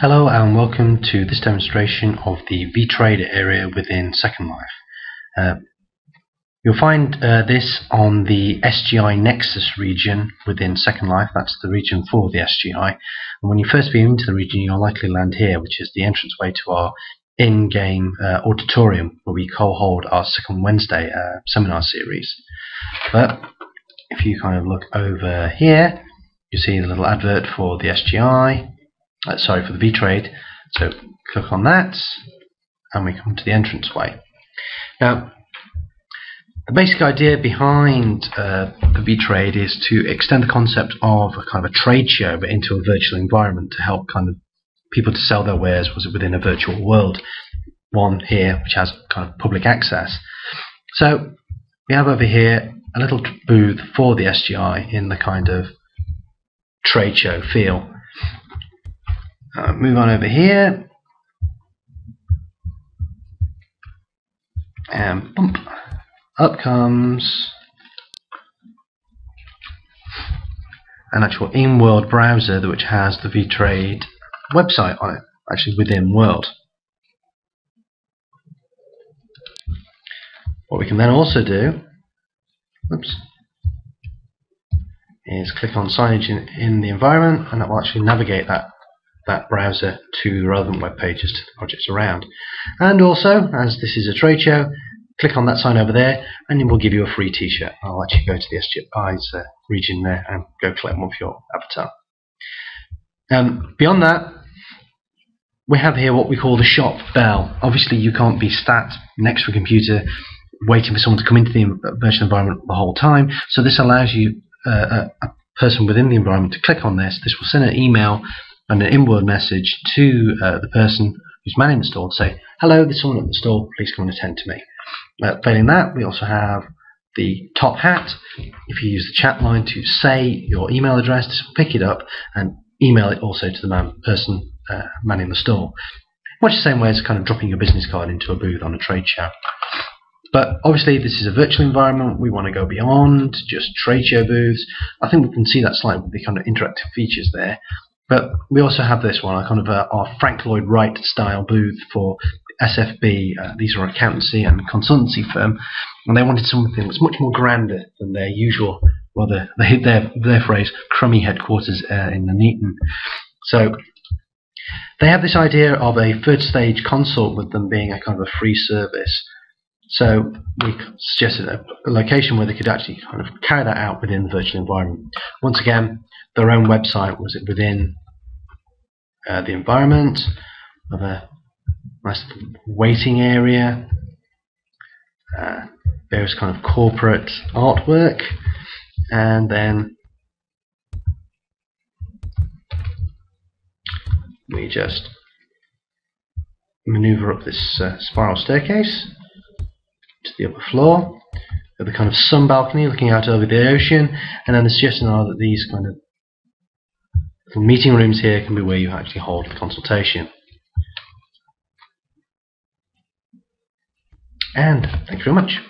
Hello and welcome to this demonstration of the vTrade area within Second Life. Uh, you'll find uh, this on the SGI Nexus region within Second Life, that's the region for the SGI. And when you first view into the region you'll likely land here, which is the entranceway to our in-game uh, auditorium where we co-hold our Second Wednesday uh, seminar series. But if you kind of look over here, you see the little advert for the SGI, uh, sorry, for the V-trade. So click on that, and we come to the entranceway. Now, the basic idea behind uh, the vTrade is to extend the concept of a kind of a trade show, but into a virtual environment to help kind of people to sell their wares was within a virtual world. One here, which has kind of public access. So we have over here a little booth for the SGI in the kind of trade show feel. Uh, move on over here. And. Up comes an actual in-world browser which has the vTrade website on it, actually within World. What we can then also do oops, is click on signage in, in the environment and that will actually navigate that that browser to the relevant web pages to the projects around. And also, as this is a trade show, click on that sign over there and it will give you a free t-shirt. I'll let you go to the SGI's uh, region there and go collect one for your avatar. Um, beyond that, we have here what we call the shop bell. Obviously, you can't be sat next to a computer waiting for someone to come into the virtual environment the whole time. So this allows you, uh, a person within the environment, to click on this. This will send an email and an in-world message to uh, the person who's manning the store to say, hello, there's someone at the store, please come and attend to me. Uh, failing that, we also have the top hat. If you use the chat line to say your email address, will pick it up and email it also to the man, person uh, manning the store. Much the same way as kind of dropping your business card into a booth on a trade show. But obviously, this is a virtual environment. We want to go beyond just trade show booths. I think we can see that slide with the kind of interactive features there. But we also have this one, a kind of a, our Frank Lloyd Wright style booth for SFB. Uh, these are an accountancy and consultancy firm, and they wanted something that's much more grander than their usual, rather they, their their phrase, crummy headquarters uh, in Nuneaton. So they have this idea of a third stage consult with them being a kind of a free service. So we suggested a, location where they could actually kind of carry that out within the virtual environment. Once again, their own website was it within uh, the environment of a nice waiting area, uh, various kind of corporate artwork, and then we just maneuver up this uh, spiral staircase the upper floor. With the kind of sun balcony looking out over the ocean, and then the suggestion are that these kind of meeting rooms here can be where you actually hold the consultation. And thank you very much.